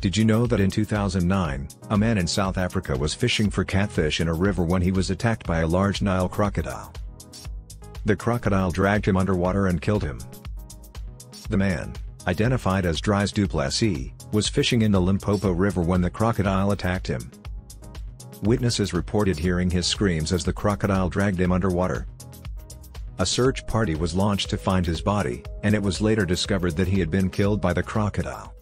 Did you know that in 2009, a man in South Africa was fishing for catfish in a river when he was attacked by a large Nile crocodile? The crocodile dragged him underwater and killed him. The man, identified as Dries Duplessis, was fishing in the Limpopo River when the crocodile attacked him. Witnesses reported hearing his screams as the crocodile dragged him underwater. A search party was launched to find his body, and it was later discovered that he had been killed by the crocodile.